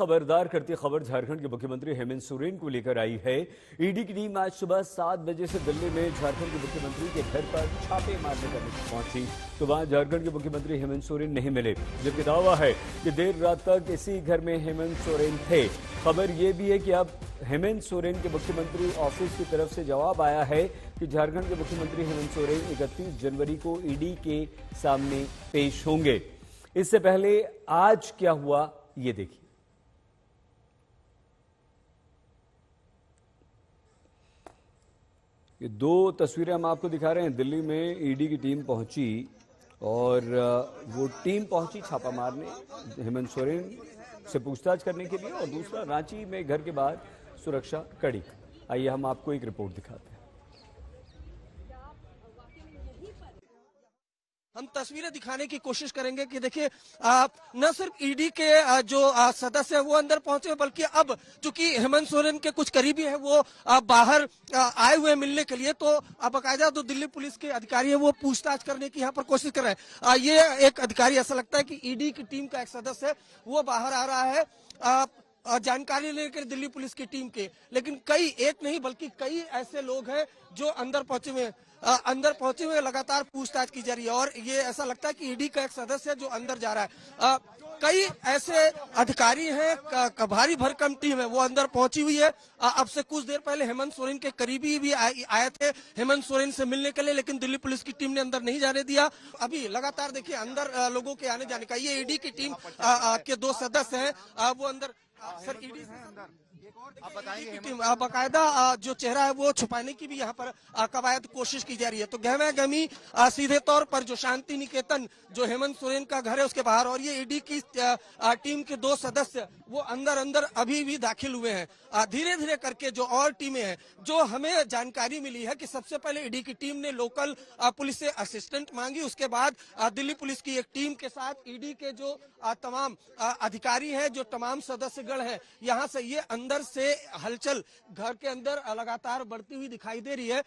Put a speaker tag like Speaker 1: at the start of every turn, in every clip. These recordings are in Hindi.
Speaker 1: खबरदार करती खबर झारखंड के मुख्यमंत्री हेमंत सोरेन को लेकर आई है। ईडी की टीम आज सुबह सात बजे से दिल्ली में झारखंड के मुख्यमंत्री के घर पर छापे मारने करने पहुँची। तो वहाँ झारखंड के मुख्यमंत्री हेमंत सोरेन नहीं मिले, जबकि दावा है कि देर रात तक इसी घर में हेमंत सोरेन थे। खबर यह भी है कि अब हेमंत सोरेन के मुख्यमंत्री ऑफ़िस की तरफ़ से जवाब आया है कि झारखंड के मुख्यमंत्री हेमंत सोरेन इकतीस जनवरी को ईडी के सामने पेश होंगे। इससे पहले आज क्या हुआ, ये देखिए। ये दो तस्वीरें हम आपको दिखा रहे हैं। दिल्ली में ईडी की टीम पहुँची और वो टीम पहुँची छापा मारने, हेमंत सोरेन से पूछताछ करने के लिए और दूसरा, रांची में घर के बाहर सुरक्षा कड़ी। आइए हम आपको एक रिपोर्ट दिखाते हैं।
Speaker 2: हम तस्वीरें दिखाने की कोशिश करेंगे कि देखिए न सिर्फ़ ईडी के आ, जो सदस्य है वो अंदर पहुँचे बल्कि अब चूँकि हेमंत सोरेन के कुछ करीबी है वो बाहर आए हुए मिलने के लिए तो बाकायदा जो दिल्ली पुलिस के अधिकारी है वो पूछताछ करने की यहाँ पर कोशिश कर रहे हैं। ये एक अधिकारी ऐसा लगता है कि ईडी की टीम का एक सदस्य है वो बाहर आ रहा है। जानकारी लेकर दिल्ली पुलिस की टीम के। लेकिन कई, एक नहीं, बल्कि कई ऐसे लोग हैं जो अंदर पहुँचे हुए अंदर पहुँचे हुए लगातार पूछताछ की जा रही है। और ये ऐसा लगता है कि ईडी का एक सदस्य है जो अंदर जा रहा है। कई ऐसे अधिकारी हैं भारी भरकम टीम है, वो अंदर पहुँची हुई है। अब से कुछ देर पहले हेमंत सोरेन के करीबी भी आए थे हेमंत सोरेन से मिलने के लिए, लेकिन दिल्ली पुलिस की टीम ने अंदर नहीं जाने दिया। अभी लगातार देखिए, अंदर लोगों के आने जाने का, ये ईडी की टीम के दो सदस्य हैं वो अंदर सर ईडी आप बताएँगे बाकायदा जो चेहरा है वो छुपाने की भी यहाँ पर कवायद कोशिश की जा रही है। तो गहमा गहमी सीधे तौर पर जो शांति निकेतन जो हेमंत सोरेन का घर है उसके बाहर और ये ईडी की टीम के दो सदस्य वो अंदर अंदर अभी भी दाखिल हुए हैं। धीरे धीरे करके जो और टीमें हैं जो हमें जानकारी मिली है कि सबसे पहले ईडी की टीम ने लोकल पुलिस से असिस्टेंट मांगी उसके बाद दिल्ली पुलिस की एक टीम के साथ ईडी के जो तमाम अधिकारी हैं जो तमाम सदस्यगण हैं यहाँ से ये अंदर से हलचल, घर के अंदर लगातार बढ़ती हुई दिखाई दे रही है।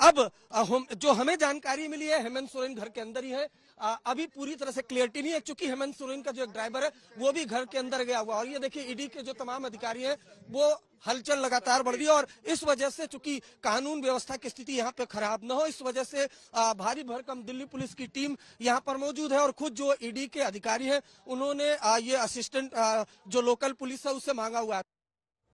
Speaker 2: अब हम, जो हमें जानकारी मिली है, हेमंत सोरेन घर के अंदर ही है। अभी पूरी तरह से क्लियरिटी नहीं है, क्योंकि हेमंत सोरेन का जो एक ड्राइवर है, वो भी घर के अंदर गया हुआ और ये देखिए, ईडी के जो तमाम अधिकारी हैं, वो हलचल लगातार बढ़ रही है। और इस वजह से चूँकि कानून व्यवस्था की स्थिति यहाँ पे खराब न हो, इस वजह से भारी भरकम दिल्ली पुलिस की टीम यहाँ पर मौजूद है। और खुद जो ईडी के अधिकारी हैं, उन्होंने ये असिस्टेंट जो लोकल पुलिस है उससे मांगा हुआ है।